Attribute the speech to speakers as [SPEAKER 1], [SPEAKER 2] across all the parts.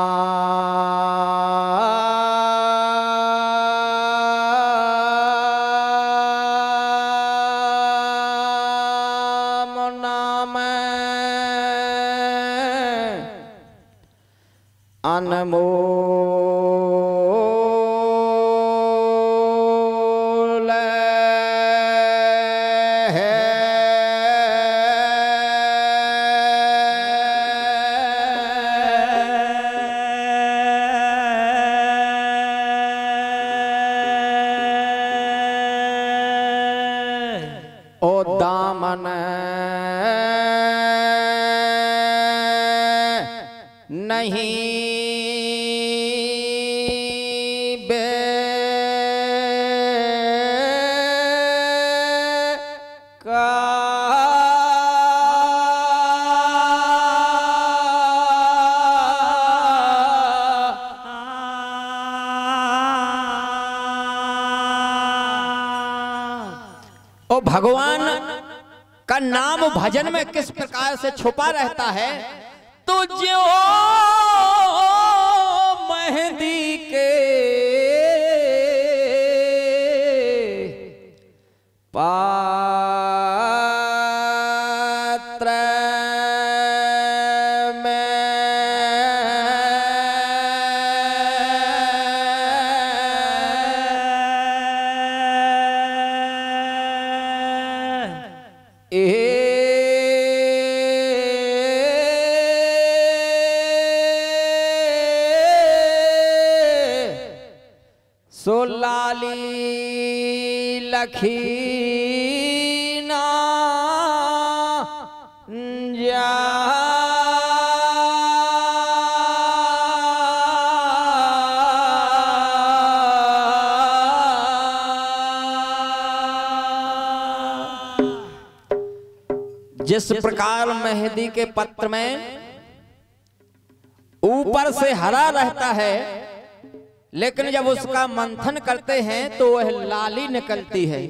[SPEAKER 1] नाम का नाम भजन में किस प्रकार से छुपा रहता है? तो जो सोलाली लखीना जा। जिस प्रकार मेहंदी के पत्र में ऊपर से हरा रहता है लेकिन जब उसका मंथन करते हैं तो वह लाली निकलती है।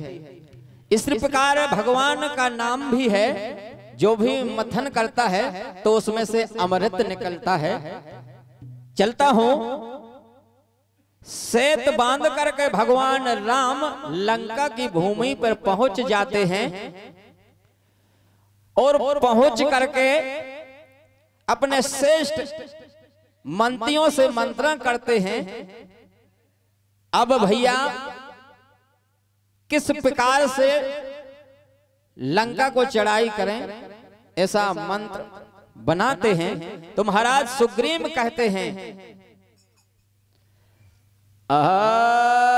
[SPEAKER 1] इस प्रकार भगवान का नाम भी है। जो भी मथन करता है तो उसमें से अमृत निकलता है। चलता हूँ। सेत बाँध करके भगवान राम लंका की भूमि पर पहुँच जाते हैं। और पहुँच करके अपने श्रेष्ठ मंत्रियों से मंत्रण करते हैं। अब भैया किस प्रकार से लंका को चढ़ाई करें ऐसा मंत्र बनाते हैं तो महाराज सुग्रीव कहते हैं आले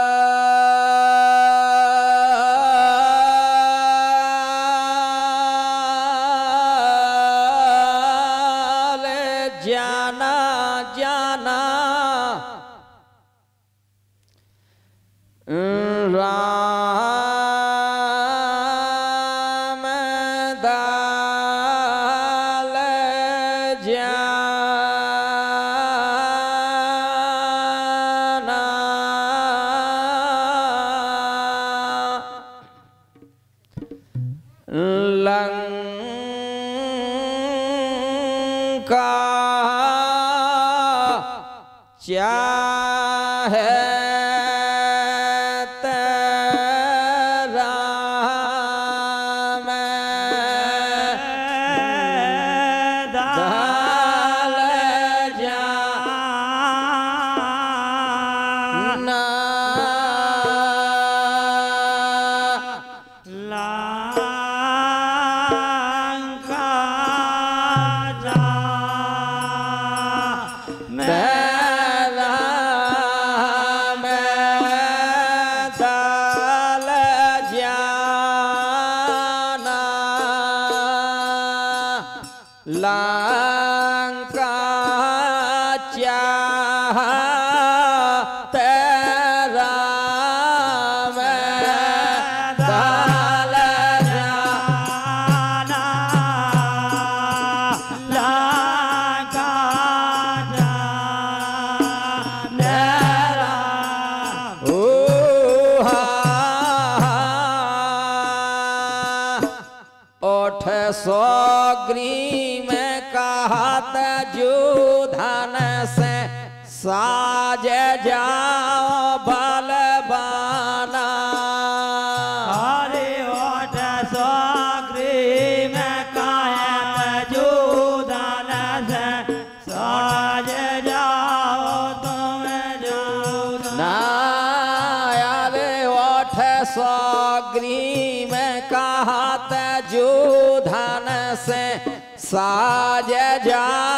[SPEAKER 1] साज जाओ बलबाना
[SPEAKER 2] हरे ओठ स्वाग्री में कायम जूदन से। साज जाओ तुम
[SPEAKER 1] नायारे ओठ सौग्री में कहत जो धन से। साज जाओ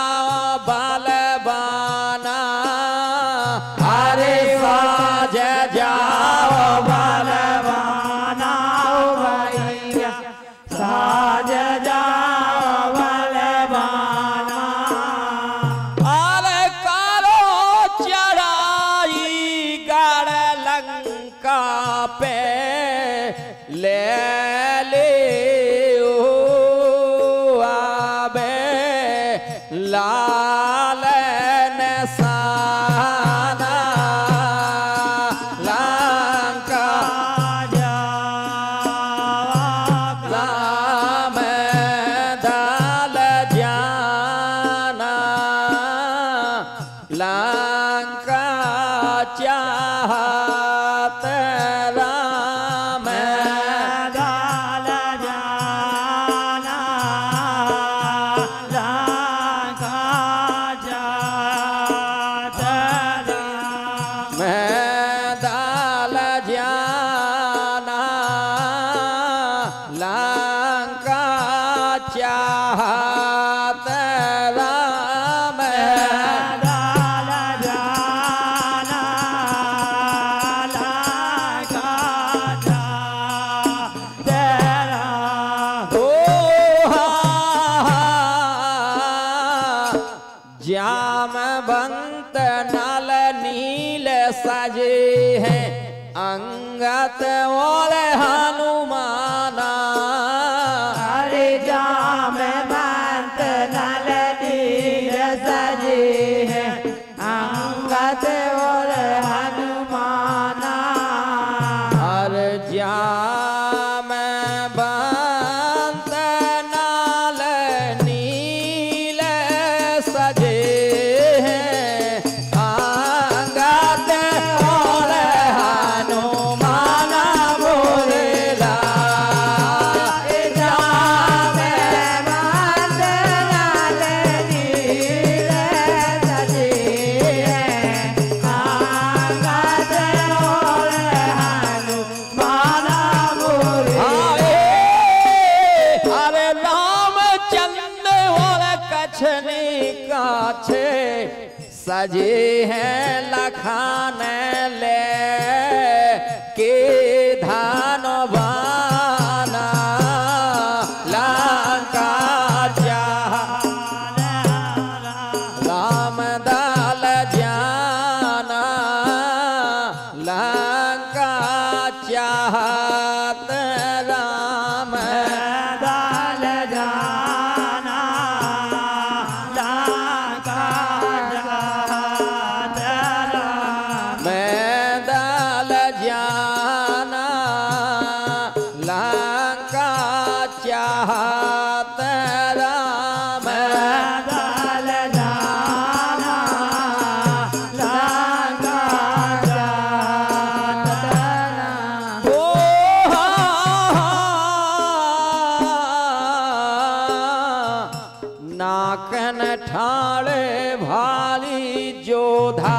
[SPEAKER 1] ও सजे हैं। भाली जोधा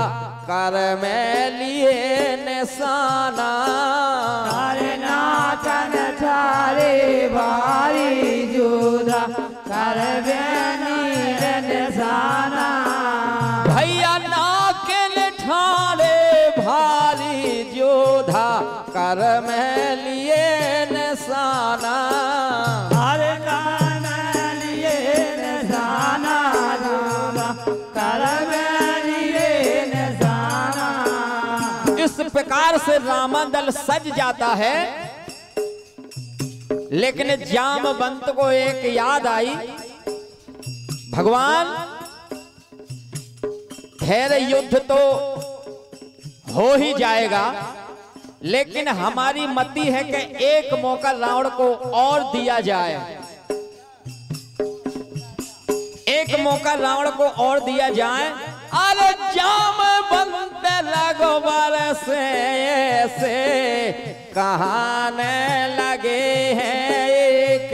[SPEAKER 1] कर में लिए निशाना।
[SPEAKER 2] हरे नाचन छारे भारी जोधा कर बेनीर निशाना।
[SPEAKER 1] भैया नाकन ठाड़े भाली जोधा कर में प्रकार से रामादल सज जाता है। लेकिन जामवंत को एक याद आई। भगवान, खैर युद्ध तो हो ही जाएगा, लेकिन हमारी मति है कि एक मौका रावण को और दिया जाए। एक मौका रावण को और दिया जाए। अरे जाम गोबर से ऐसे कहाने लगे हैं एक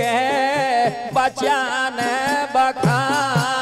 [SPEAKER 1] बचाने बखाना।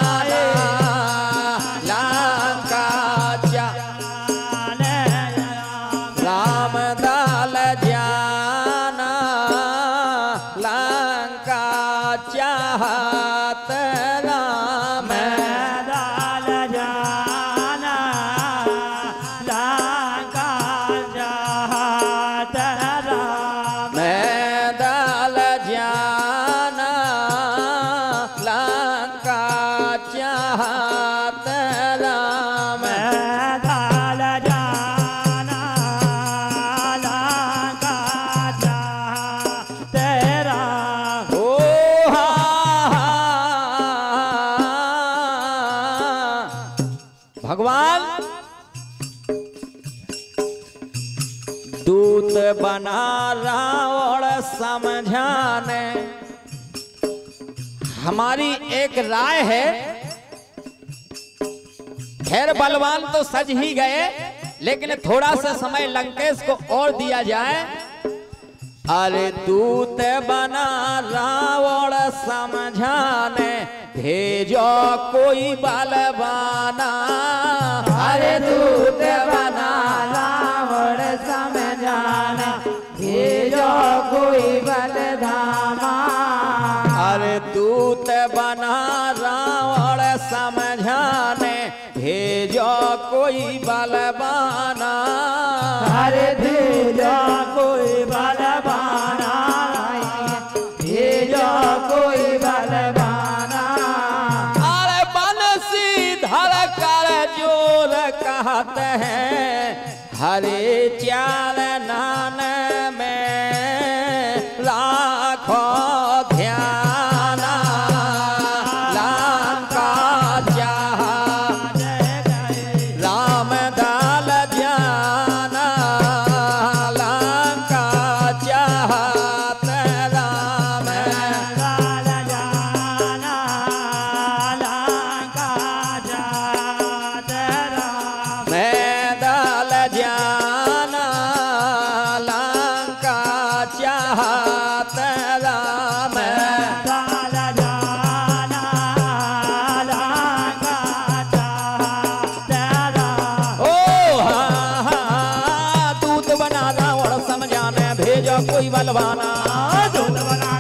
[SPEAKER 1] बना रावण समझाने। हमारी एक राय है खैर बलवान तो सज ही गए लेकिन थोड़ा सा समय लंकेश को और दिया जाए। अरे दूत बना रावण समझाने भेजो कोई बलवाना। अरे दूत बना
[SPEAKER 2] कोई
[SPEAKER 1] बलबाना हरे भेजो कोई बलवाना।
[SPEAKER 2] भेजो कोई
[SPEAKER 1] अरे बंसी धर कर ज़ोर कहते हैं हरे चाल नान में बना समझाने भेजो कोई बलवाना।